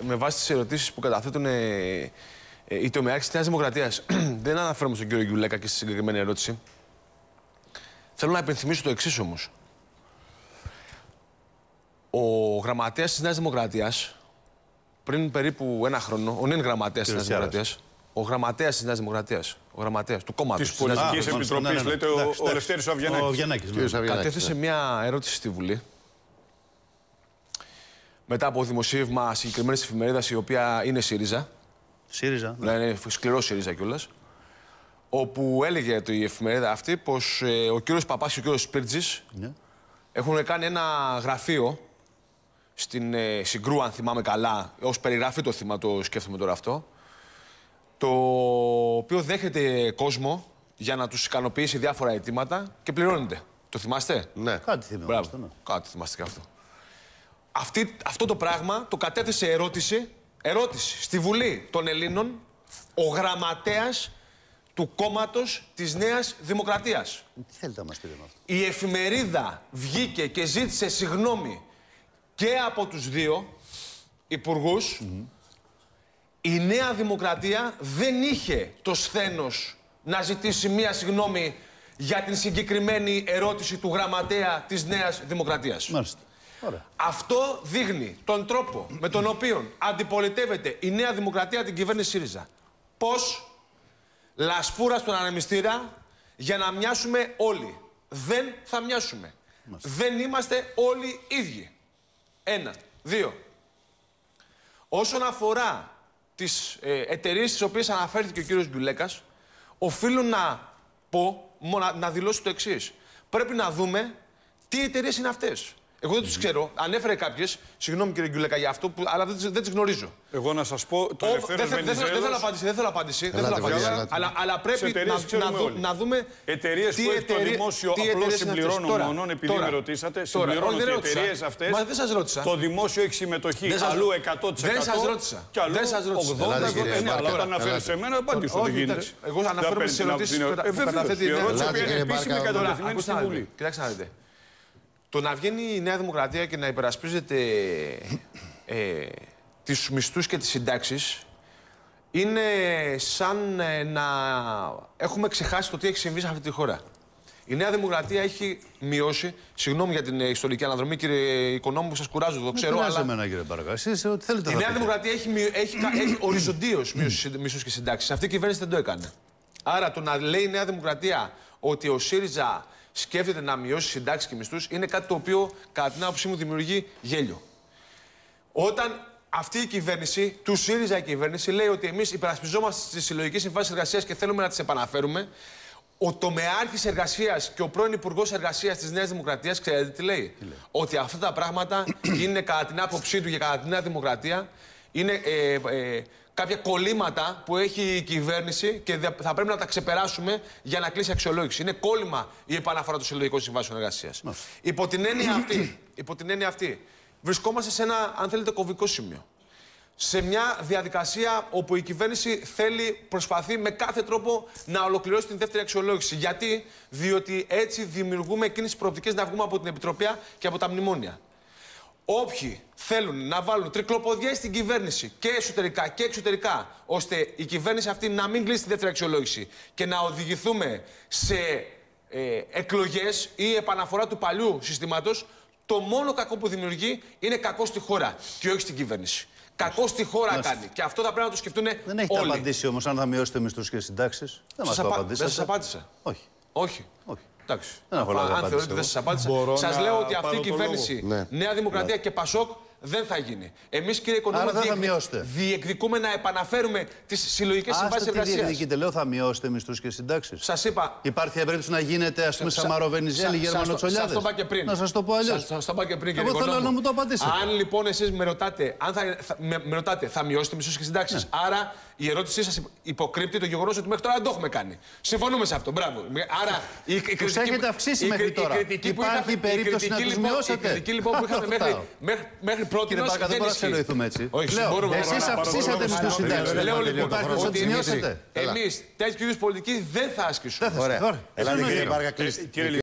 Ε, με βάση τις ερωτήσεις που καταθέτουν ε, ε, οι τομεάρχες της Νέας Δημοκρατίας, δεν αναφέρομαι στον κύριο Γιουλέκα και στη συγκεκριμένη ερώτηση. Θέλω να υπενθυμίσω το εξής όμως. Ο γραμματέας της Νέας Δημοκρατίας, πριν περίπου ένα χρόνο, ο νυν γραμματέας της Νέας Δημοκρατίας, ο γραμματέας της Νέας Δημοκρατίας, ο γραμματέας του κόμματος Της Πολιτικής Επιτροπής, λέτε ο, ο Λευτέρης Ο Αβγενάκη. Αβγενάκης. κατέθεσε μια ερώτηση στη Βουλή. Μετά από δημοσίευμα συγκεκριμένης εφημερίδας η οποία είναι ΣΥΡΙΖΑ. ΣΥΡΙΖΑ. Ναι, είναι σκληρό ΣΥΡΙΖΑ κιόλας. Όπου έλεγε το, η εφημερίδα αυτή πως ο κύριος Παπάς και ο κύριος Σπίρτζης Ναι. έχουν κάνει ένα γραφείο στην ε, Συγκρού, αν θυμάμαι καλά, ως περιγράφει το θύμα, το σκέφτομαι τώρα αυτό. Το οποίο δέχεται κόσμο για να τους ικανοποιήσει διάφορα αιτήματα και πληρώνεται. Το θυμάστε; Ναι. Κάτι θυμάμαι. Μπράβο. αυτό, ναι. Κάτι θυμάστε και αυτό. Αυτή, αυτό το πράγμα το κατέθεσε ερώτηση, ερώτηση στη Βουλή των Ελλήνων ο γραμματέας του κόμματος της Νέας Δημοκρατίας. Τι θέλετε να μας πείτε με αυτό; Η εφημερίδα βγήκε και ζήτησε συγγνώμη και από τους δύο υπουργούς. Η Νέα Δημοκρατία δεν είχε το σθένος να ζητήσει μία συγγνώμη για την συγκεκριμένη ερώτηση του γραμματέα της Νέας Δημοκρατίας. Μάλιστα. Ωραία. Αυτό δείχνει τον τρόπο με τον οποίο αντιπολιτεύεται η Νέα Δημοκρατία την κυβέρνηση ΣΥΡΙΖΑ. Πώς λασπούρα στον ανεμιστήρα για να μοιάσουμε όλοι. Δεν θα μοιάσουμε. Δεν είμαστε όλοι ίδιοι. Ένα. Δύο. Όσον αφορά τις ε, εταιρείες στις οποίες αναφέρθηκε ο κύριος Γκουλέκας, οφείλω να πω, μο- να, να δηλώσω το εξής. Πρέπει να δούμε τι εταιρείες είναι αυτές. Εγώ δεν τις ξέρω. Ανέφερε κάποιες, συγγνώμη κύριε Γκουλέκα για αυτό, που, αλλά δεν τις, δεν τις γνωρίζω. Εγώ να σας πω, το Ο- Ελευθέρω δεν, θε- δεν, θέλω- δεν θέλω Βενιζέλος, απάντηση, δεν θέλω απάντηση. Δεν Ελάτε, θέλω απάντηση. παιδιά, ελάτε. Αλλά, αλλά Σε πρέπει εταιρείες να, ξέρουμε να, δου- όλοι. να δούμε. Εταιρείες τι που έχει το εταιρείε- δημόσιο τι απλώς εταιρείες είναι αυτές. συμπληρώνω Τώρα, μόνο επειδή τώρα, με ρωτήσατε. τώρα. Συμπληρώνω Όχι, δεν ότι οι ρώτησα. εταιρείες αυτές. Μα δεν σας ρώτησα. Το δημόσιο έχει συμμετοχή Δεν σας- αλλού 100%. δεν σας ρώτησα. Και αλλού Δεν σας ρώτησα. 80%. Ελάτε, κύριε Ε, ναι, αλλά Μπάρκα, όταν αναφέρει ελάτε. σε μένα, απάντησε ότι Όχι, γίνεται. εντάξει. Εγώ Δεν αναφέρομαι παίρνει στις την ερωτήσεις απ' που την- κατα- Ε, που βεβαίως. καταθέτει η Η Νέα ερώτηση Ελάτε, που είναι κύριε επίσημη Μπάρκα, κατατεθειμένη Ακούστε στη να Βουλή. δείτε. Κοιτάξτε να δείτε. Το να βγαίνει η Νέα Δημοκρατία και να υπερασπίζεται ε, τις μισθούς και τις συντάξεις είναι σαν ε, να έχουμε ξεχάσει το τι έχει συμβεί σε αυτή τη χώρα. Η Νέα Δημοκρατία έχει μειώσει, συγγνώμη για την ε, ιστορική αναδρομή κύριε Οικονόμου που σας κουράζω, το ξέρω, Δεν αλλά εμένα κύριε Μπαργά. Εσείς ό,τι θέλετε η να Νέα πείτε. Δημοκρατία έχει, μειω- έχει, κα- έχει οριζοντίως μισθούς και συντάξεις. Αυτή η κυβέρνηση δεν το έκανε. Άρα το να λέει η Νέα Δημοκρατία ότι ο ΣΥΡΙΖΑ σκέφτεται να μειώσει συντάξεις και μισθούς είναι κάτι το οποίο κατά την άποψή μου δημιουργεί γέλιο. Όταν αυτή η κυβέρνηση, του ΣΥΡΙΖΑ η κυβέρνηση, λέει ότι εμείς υπερασπιζόμαστε τις συλλογικές συμβάσεις εργασίας και θέλουμε να τις επαναφέρουμε, ο τομεάρχης εργασίας και ο πρώην Υπουργός Εργασίας της Νέας Δημοκρατίας, ξέρετε τι λέει; Ότι αυτά τα πράγματα είναι κατά την άποψή του και κατά τη Νέα Δημοκρατία είναι ε, ε, κάποια κολλήματα που έχει η κυβέρνηση και δε- θα πρέπει να τα ξεπεράσουμε για να κλείσει αξιολόγηση. Είναι κόλλημα η επαναφορά των συλλογικών συμβάσεων εργασίας. Υπό την έννοια αυτή, υπό την έννοια αυτή, βρισκόμαστε σε ένα, αν θέλετε, κομβικό σημείο σε μια διαδικασία όπου η κυβέρνηση θέλει, προσπαθεί με κάθε τρόπο να ολοκληρώσει την δεύτερη αξιολόγηση. Γιατί, διότι έτσι δημιουργούμε εκείνες τις προοπτικές να βγούμε από την Επιτροπή και από τα μνημόνια. Όποιοι θέλουν να βάλουν τρικλοποδιές στην κυβέρνηση και εσωτερικά και εξωτερικά, ώστε η κυβέρνηση αυτή να μην κλείσει τη δεύτερη αξιολόγηση και να οδηγηθούμε σε ε, εκλογές ή επαναφορά του παλιού συστήματος, το μόνο κακό που δημιουργεί είναι κακό στη χώρα και όχι στην κυβέρνηση. Κακό στη χώρα Μάλιστα. κάνει. Και αυτό θα πρέπει να το σκεφτούν Δεν έχετε όλοι. απαντήσει όμως αν θα μειώσετε μισθούς και συντάξεις. Δεν μας Σας το απα- απαντήσατε. Δεν σας απάντησα. Όχι. Όχι. Όχι. Εντάξει. Δεν έχω Αν- λάβει Αν απάντηση θεωρείτε εγώ. δεν σα απάντησα, Μπορώ σας να λέω ότι αυτή πάρω η το κυβέρνηση λόγο. Ναι. Νέα Δημοκρατία και Πασόκ δεν θα γίνει. Εμείς, κύριε Οικονόμου, Άρα δεν θα μειώσετε. διεκδικούμε να επαναφέρουμε τις συλλογικές συμβάσεις Άστε τι εργασίας. διεκδικείτε. Λέω θα μειώσετε μισθούς και συντάξεις. Σας είπα. Υπάρχει περίπτωση να γίνετε ας πούμε Σα- Σαμαροβενιζέλη, σα- σας το- Γερμανοτσολιάδε. Σας το είπα και πριν. Να σας το πω αλλιώς. Σας- Σας το είπα και πριν, κύριε Εγώ θέλω Οικονόμου. να μου το απαντήσετε. Αν λοιπόν εσείς με ρωτάτε, αν θα, θα- με, με ρωτάτε, θα μειώσετε μισθούς και συντάξεις. Ναι. Άρα η ερώτησή σας υποκρύπτει το γεγονός ότι μέχρι τώρα δεν το έχουμε κάνει. Συμφωνούμε σε αυτό. Μπράβο. Άρα η, η κριτική, έχετε αυξήσει η, μέχρι κρι- η τώρα. κριτική που Υπάρχει είχαμε- η περίπτωση να κριτική, τους λοιπόν- μειώσετε. Η κριτική λοιπόν που είχαμε μέχρι, Ρωτάω. μέχρι, μέχρι πρώτη Κύριε Μπάρκα, δεν μπορούμε να ισχύει. ξενοηθούμε έτσι. Όχι, Λέω, μπορούμε. εσείς μπορούμε να αυξήσατε πάρουμε μισθούς χρόνο. συντάξεις. Λέω Υπάρχει λοιπόν περίπτωση να ότι τους εμείς, μειώσετε. εμείς τέτοιου είδους πολιτική δεν θα ασκήσουμε. Δεν θα Ωραία. Ωραία. Ελάτε, Ένα κύριε λίγο. Μπάρκα, κλείστε. Κύριε